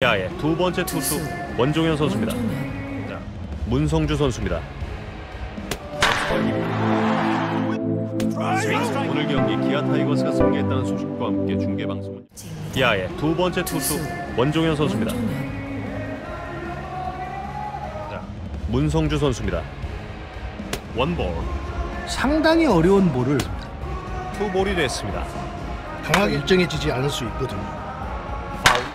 야의 두 번째 투수 원종현 선수입니다. 자, 문성주 선수입니다. 오늘 경기 기아 타이거스가 승리했다는 소식과 함께 중계 방송을 기아의 두 번째 투수 원종현 선수입니다. 자, 문성주 선수입니다. 원볼 상당히 어려운 볼을 투볼이 됐습니다. 강하게 일정해지지 않을 수 있거든요.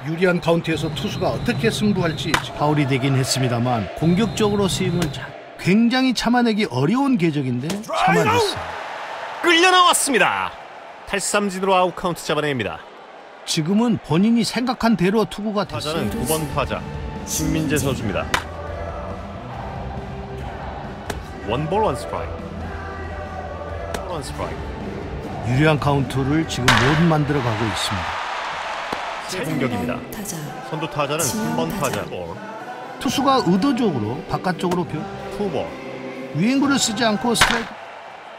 유리한 카운트에서 투수가 어떻게 승부할지 파울이 되긴 했습니다만 공격적으로 스윙을 자- 굉장히 참아내기 어려운 궤적인데 참아냈어요. 끌려 나왔습니다. 탈삼진으로 아웃 카운트 잡아냅니다. 지금은 본인이 생각한 대로 투구가 됐어요. 타자는 두번 타자 신민재 선수입니다. 원볼 원 스트라이크. 원 스트라이크. 유리한 카운트를 지금 못 만들어 가고 있습니다. 새 공격입니다. 타자 선두 타자는 3번 타자 볼, 투수가 의도적으로 바깥쪽으로 표 투볼, 유인구를 쓰지 않고 스트라이크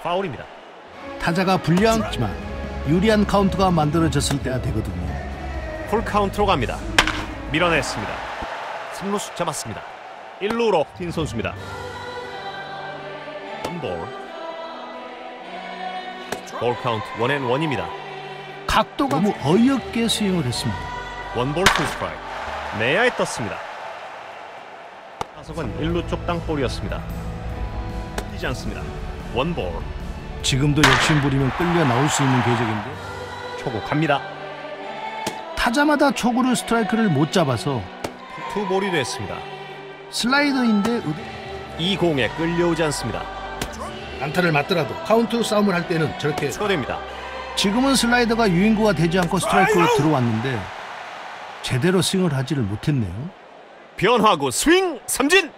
파울입니다. 타자가 불리하지만 유리한 카운트가 만들어졌을 때가 되거든요. 풀 카운트로 갑니다. 밀어냈습니다. 3루수 잡았습니다. 1루로 틴 선수입니다. 원볼. 볼 카운트 one and one입니다. 각도가 너무 어이없게 스윙을 했습니다. 원볼 투 스트라이크. 내야에 떴습니다. 타석은 1루 쪽 땅볼이었습니다. 뛰지 않습니다. 원볼. 지금도 욕심 부리면 끌려 나올 수 있는 궤적인데 초구 갑니다. 타자마다 초구를 스트라이크를 못 잡아서 투볼이 됐습니다. 슬라이더인데 이 공에 끌려오지 않습니다. 안타를 맞더라도 카운트 싸움을 할 때는 저렇게 추가됩니다. 지금은 슬라이더가 유인구가 되지 않고 스트라이크로 들어왔는데 제대로 스윙을 하지를 못했네요. 변화구 스윙 삼진